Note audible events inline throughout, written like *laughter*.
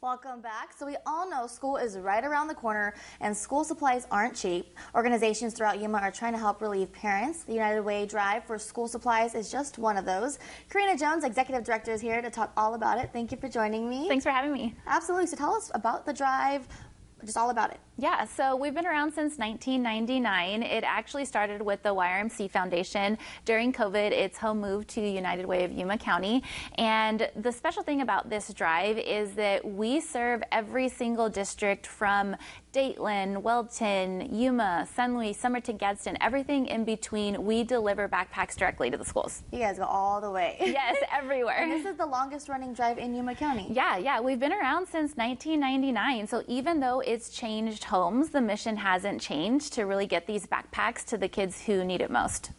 Welcome back. So, we all know school is right around the corner and school supplies aren't cheap. Organizations throughout Yuma are trying to help relieve parents. The United Way drive for school supplies is just one of those. Karina Jones, Executive Director, is here to talk all about it. Thank you for joining me. Thanks for having me. Absolutely. So, tell us about the drive, just all about it. Yeah, so we've been around since 1999. It actually started with the YRMC Foundation. During COVID, its home moved to United Way of Yuma County. And the special thing about this drive is that we serve every single district from Dayton, Wellton, Yuma, San Luis, Somerton, Gadsden, everything in between. We deliver backpacks directly to the schools. You guys go all the way. *laughs* Yes, everywhere. and this is the longest running drive in Yuma County. Yeah, yeah, we've been around since 1999. So even though it's changed homes, the mission hasn't changed to really get these backpacks to the kids who need it most.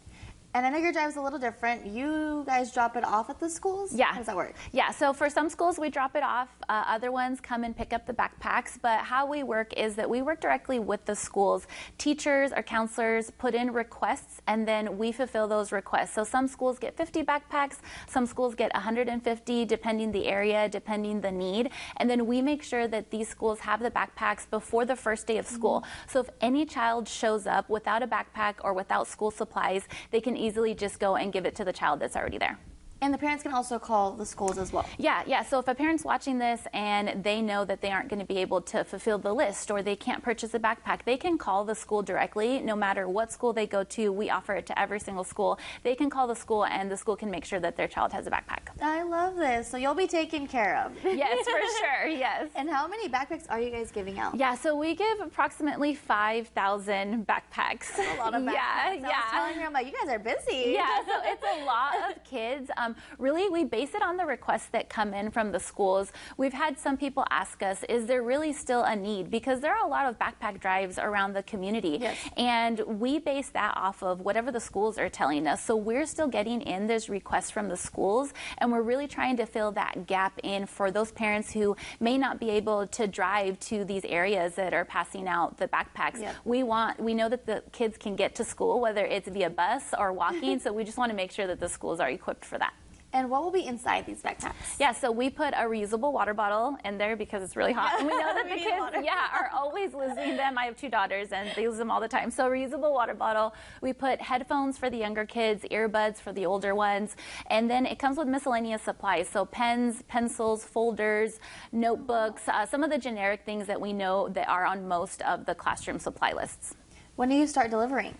And I know your drive's a little different. You guys drop it off at the schools? Yeah. How does that work? Yeah, so for some schools we drop it off. Uh, other ones come and pick up the backpacks. But how we work is that we work directly with the schools. Teachers or counselors put in requests and then we fulfill those requests. So some schools get 50 backpacks, some schools get 150 depending the area, depending the need. And then we make sure that these schools have the backpacks before the first day of school. Mm-hmm. So if any child shows up without a backpack or without school supplies, they can easily just go and give it to the child that's already there. And the parents can also call the schools as well. Yeah, yeah. So if a parent's watching this and they know that they aren't going to be able to fulfill the list or they can't purchase a backpack, they can call the school directly. No matter what school they go to, we offer it to every single school. They can call the school and the school can make sure that their child has a backpack. I love this. So you'll be taken care of. *laughs* yes, for sure. Yes. *laughs* And how many backpacks are you guys giving out? Yeah, so we give approximately 5,000 backpacks. That's a lot of *laughs* backpacks. Yeah, I yeah. was telling I'm like, you guys are busy. Yeah, so it's a lot kids. Um, really, we base it on the requests that come in from the schools. We've had some people ask us, is there really still a need? Because there are a lot of backpack drives around the community. Yes. And we base that off of whatever the schools are telling us. So we're still getting in those requests from the schools, and we're really trying to fill that gap in for those parents who may not be able to drive to these areas that are passing out the backpacks. Yep. We want, we know that the kids can get to school, whether it's via bus or walking, *laughs* so we just want to make sure that the schools are equipped for that. And what will be inside these backpacks? Yeah, so we put a reusable water bottle in there because it's really hot. *laughs* And we know that the kids, water. yeah, are always losing them. I have two daughters and they lose them all the time. So reusable water bottle. We put headphones for the younger kids, earbuds for the older ones, and then it comes with miscellaneous supplies. So pens, pencils, folders, notebooks, uh, some of the generic things that we know that are on most of the classroom supply lists. When do you start delivering?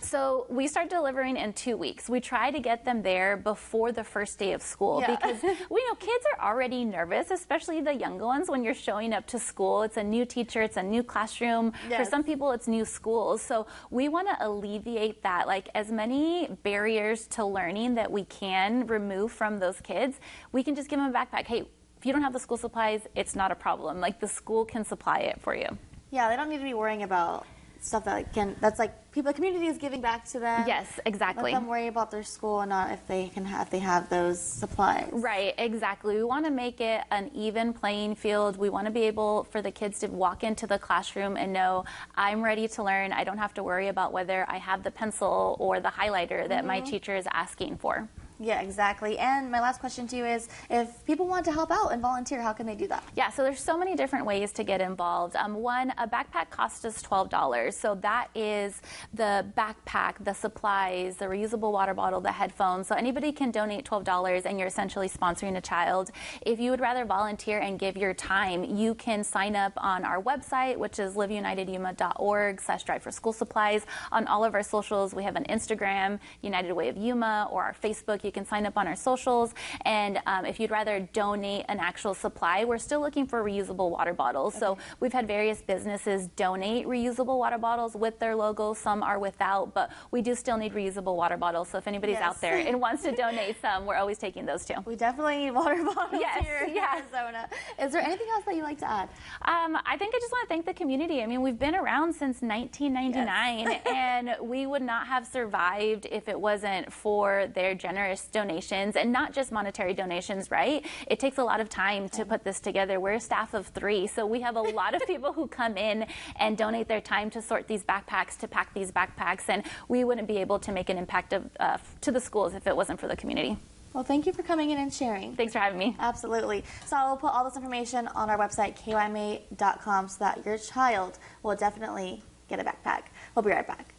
So we start delivering in two weeks. We try to get them there before the first day of school Yeah. because *laughs* we know kids are already nervous, especially the younger ones when you're showing up to school. It's a new teacher, it's a new classroom. For some people, it's new schools. So we want to alleviate that, like as many barriers to learning that we can remove from those kids. We can just give them a backpack. Hey, if you don't have the school supplies, it's not a problem. Like the school can supply it for you. Yeah, they don't need to be worrying about stuff that can that's like people the community is giving back to them. Yes, exactly. Let them worry about their school and not if they can have if they have those supplies. Right, exactly. We want to make it an even playing field. We want to be able for the kids to walk into the classroom and know I'm ready to learn. I don't have to worry about whether I have the pencil or the highlighter that my mm-hmm. teacher is asking for. Yeah, exactly. And my last question to you is if people want to help out and volunteer, how can they do that? Yeah, so there's so many different ways to get involved. Um, one, a backpack costs us $12. So that is the backpack, the supplies, the reusable water bottle, the headphones. So anybody can donate $12 and you're essentially sponsoring a child. If you would rather volunteer and give your time, you can sign up on our website, which is liveunitedyuma.org slash drive for school supplies. On all of our socials, we have an Instagram, United Way of Yuma, or our Facebook. You can sign up on our socials. And um, if you'd rather donate an actual supply, we're still looking for reusable water bottles. So we've had various businesses donate reusable water bottles with their logo. Some are without, but we do still need reusable water bottles. So if anybody's Yes. out there and wants to *laughs* donate some, we're always taking those too. We definitely need water *laughs* bottles Yes, here in. Arizona. Is there anything else that you'd like to add? Um, I think I just want to thank the community. I mean, we've been around since 1999, *laughs* and we would not have survived if it wasn't for their generous donations and not just monetary donations, right? It takes a lot of time to put this together. We're a staff of three, so we have a lot of people who come in and donate their time to sort these backpacks, to pack these backpacks, and we wouldn't be able to make an impact of, uh, to the schools if it wasn't for the community. Well, thank you for coming in and sharing. Thanks for having me. Absolutely. So I will put all this information on our website, kyma.com, so that your child will definitely get a backpack. We'll be right back.